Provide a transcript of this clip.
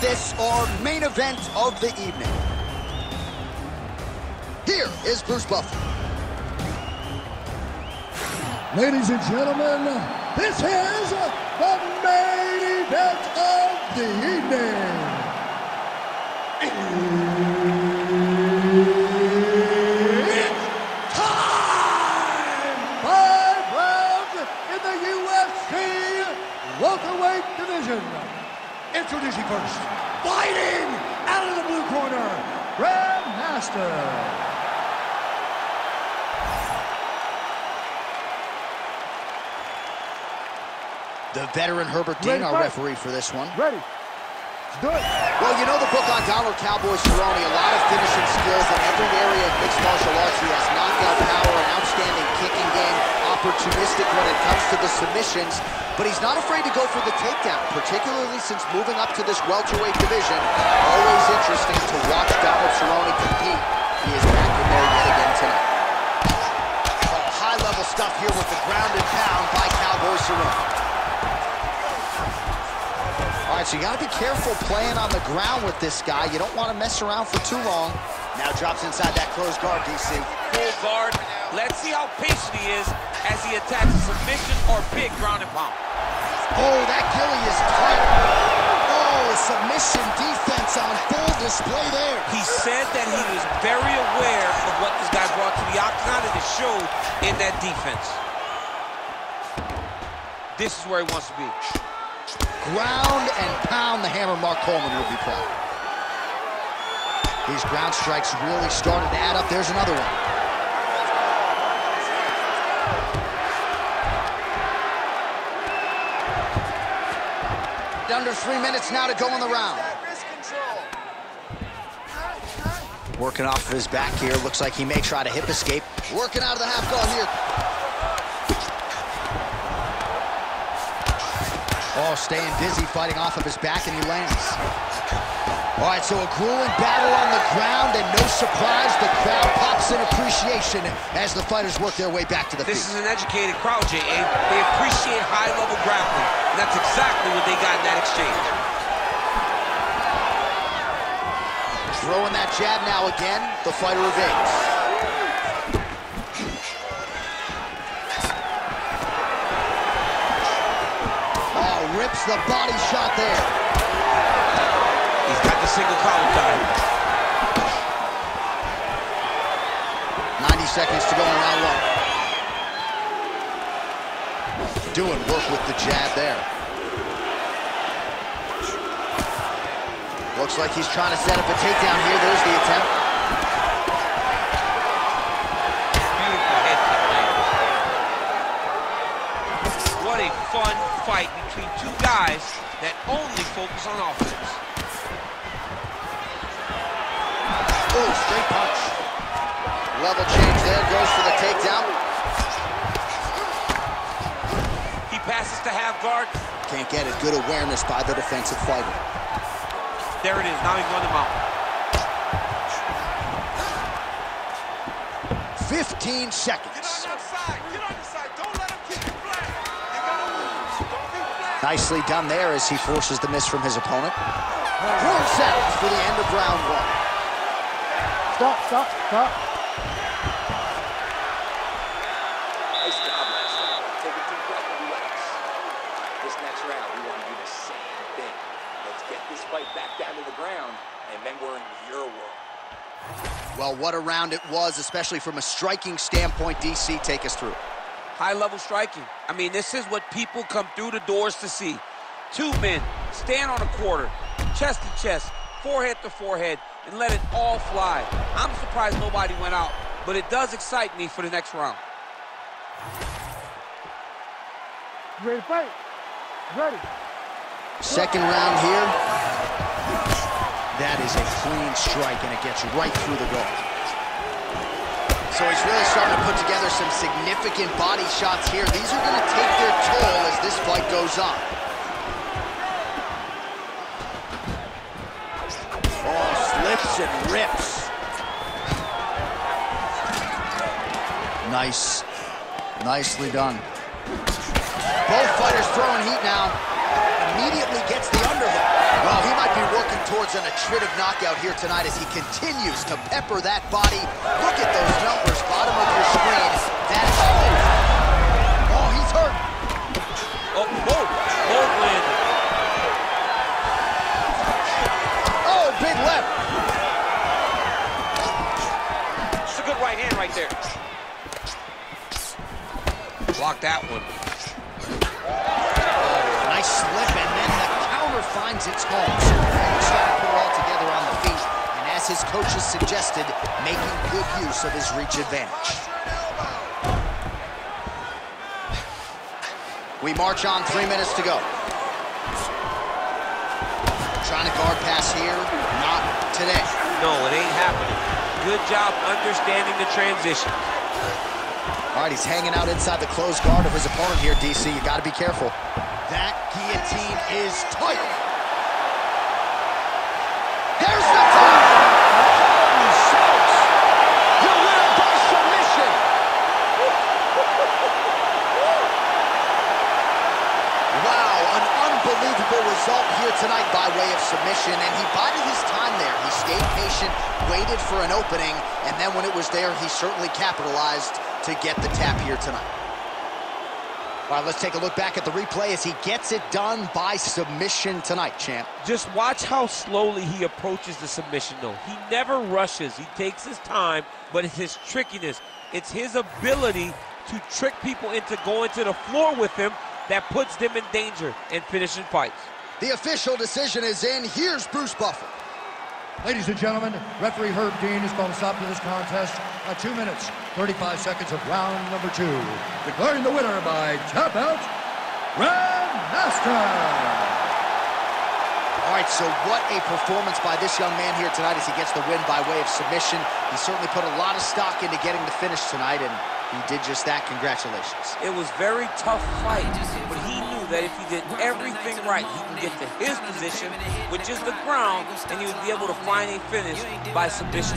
this, our main event of the evening. Here is Bruce Buffer. Ladies and gentlemen, this is the main event of the evening. Time! In the UFC welterweight division. Introducing first, fighting out of the blue corner, Grandmaster. The veteran Herbert Dean, our referee for this one. Ready. It. Well, you know the book on Donald Cowboy Cerrone, a lot of finishing skills in every area of mixed martial arts. He has knockout power, an outstanding kicking game, opportunistic when it comes to the submissions, but he's not afraid to go for the takedown, particularly since moving up to this welterweight division. Always interesting to watch Donald Cerrone compete. He is back in there yet again tonight. Oh, high-level stuff here with the ground and pound by Cowboy Cerrone. All right, so you got to be careful playing on the ground with this guy. You don't want to mess around for too long. Now drops inside that closed guard, DC. Full guard. Let's see how patient he is as he attacks a submission or big ground and pound. Oh, that Gilly is tight. Oh, submission defense on full display there. He said that he was very aware of what this guy brought to the octagon, and it showed in that defense. This is where he wants to be. Ground and pound, the hammer Mark Coleman will be proud. These ground strikes really started to add up. There's another one. Under three minutes now to go in the round. Working off of his back here. Looks like he may try to hip escape. Working out of the half guard here. Oh, staying busy, fighting off of his back, and he lands. All right, so a grueling battle on the ground, and no surprise, the crowd pops in appreciation as the fighters work their way back to the field. This feet. is an educated crowd, J.A. They appreciate high-level grappling. And that's exactly what they got in that exchange. Throwing that jab now again, the fighter evades. Oh, rips the body shot there. He's got the single collar tie. 90 seconds to go in round one. Doing work with the jab there. Looks like he's trying to set up a takedown here. There's the attempt. Beautiful head kick. What a fun fight between two guys that only focus on offense. Oh, straight punch. Level change there. Goes for the takedown. He passes to half guard. Can't get it. Good awareness by the defensive fighter. There it is. Now he's going to mount. 15 seconds. Nicely done there as he forces the miss from his opponent. Four seconds for the end of round one. Stop, stop, stop. Nice job last round. Take a deep breath and relax. This next round, we want to do the same thing. Let's get this fight back down to the ground, and then we're in your world. Well, what a round it was, especially from a striking standpoint. DC, take us through. High-level striking. I mean, this is what people come through the doors to see. Two men stand on a quarter, chest to chest, forehead to forehead, and let it all fly. I'm surprised nobody went out, but it does excite me for the next round. You ready to fight? Ready. Second round here. That is a clean strike, and it gets right through the guard. So he's really starting to put together some significant body shots here. These are going to take their toll as this fight goes on. Slips and rips. Nice. Nicely done. Both fighters throwing heat now. Immediately gets the underhook. Well, he might be working towards an attritive knockout here tonight as he continues to pepper that body. Look at those numbers, bottom of your screen. That's Oh, he's hurt. Oh, whoa, both landed. Right there. Block that one. Nice slip, and then the counter finds its home. So he's trying to put it all together on the feet, and as his coaches suggested, making good use of his reach advantage. We march on, three minutes to go. Trying to guard pass here, not today. No, it ain't happening. Good job understanding the transition. All right, he's hanging out inside the closed guard of his opponent here, DC. You got to be careful. That guillotine is tight. There's the tap! Holy smokes! Your winner by submission! Wow, an unbelievable result here tonight by way of submission, and he bided his time there. He stayed patient, waited for an opening, and then when it was there, he certainly capitalized to get the tap here tonight. All right, let's take a look back at the replay as he gets it done by submission tonight, champ. Just watch how slowly he approaches the submission, though. He never rushes. He takes his time, but it's his trickiness. It's his ability to trick people into going to the floor with him that puts them in danger in finishing fights. The official decision is in. Here's Bruce Buffer. Ladies and gentlemen, referee Herb Dean has called a stop to this contest at 2 minutes, 35 seconds of round number two. Declaring the winner by tap out, Grandmaster. All right, so what a performance by this young man here tonight as he gets the win by way of submission. He certainly put a lot of stock into getting the finish tonight, and he did just that. Congratulations. It was very tough fight, but he knew that if he did everything right, he can get to his position, which is the ground, and he would be able to find a finish by submission.